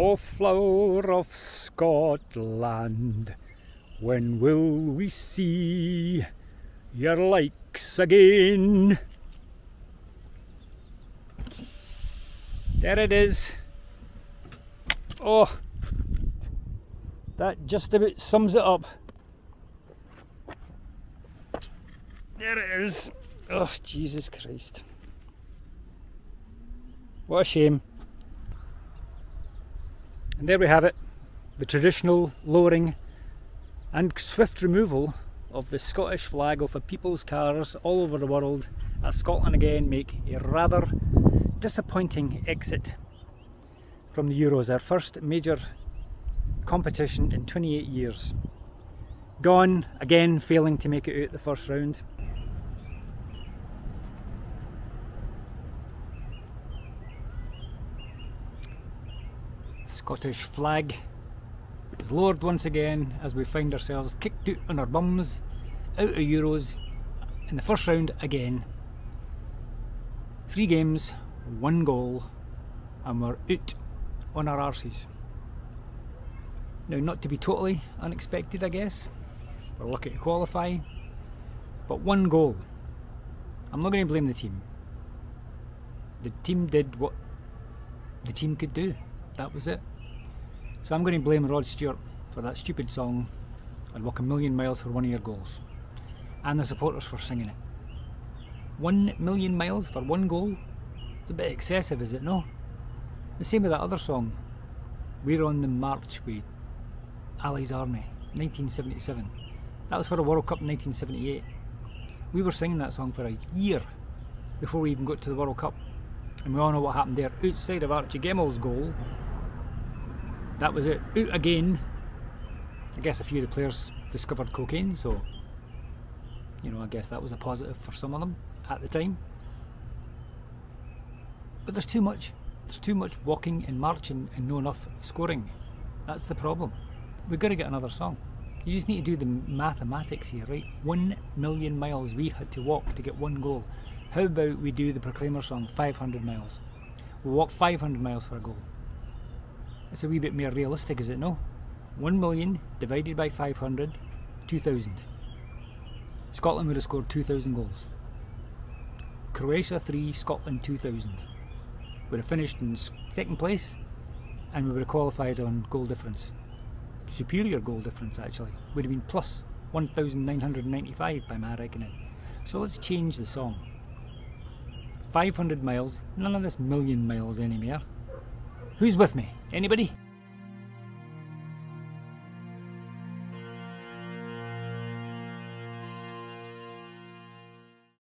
O flower of Scotland, when will we see your likes again? There it is. Oh, that just about sums it up. There it is. Oh, Jesus Christ. What a shame. And there we have it the traditional lowering and swift removal of the Scottish flag off of people's cars all over the world as Scotland again make a rather disappointing exit from the Euros, our first major competition in 28 years. Gone, again failing to make it out the first round. Scottish flag is lowered once again as we find ourselves kicked out on our bums out of Euros in the first round again. Three games, one goal, and we're out on our arses. Now, not to be totally unexpected, I guess. We're lucky to qualify, but one goal. I'm not going to blame the team. The team did what the team could do. That was it. So I'm going to blame Rod Stewart for that stupid song and walk a million miles for one of your goals. And the supporters for singing it. One million miles for one goal? It's a bit excessive, is it no? The same with that other song. We're on the march with Ally's Army, 1977. That was for the World Cup in 1978. We were singing that song for a year before we even got to the World Cup. And we all know what happened there. Outside of Archie Gemmill's goal, that was it. Out again. I guess a few of the players discovered cocaine, so you know, I guess that was a positive for some of them at the time. But there's too much. There's too much walking and marching and no enough scoring. That's the problem. We've got to get another song. You just need to do the mathematics here, right? One million miles we had to walk to get one goal. How about we do the Proclaimer song 500 miles? We'll walk 500 miles for a goal. It's a wee bit more realistic, is it no? 1 million divided by 500, 2,000. Scotland would have scored 2,000 goals. Croatia 3, Scotland 2,000. We'd have finished in second place and we would have qualified on goal difference. Superior goal difference actually. Would have been plus 1,995 by my reckoning. So let's change the song. 500 miles, none of this million miles anymore. Who's with me? Anybody?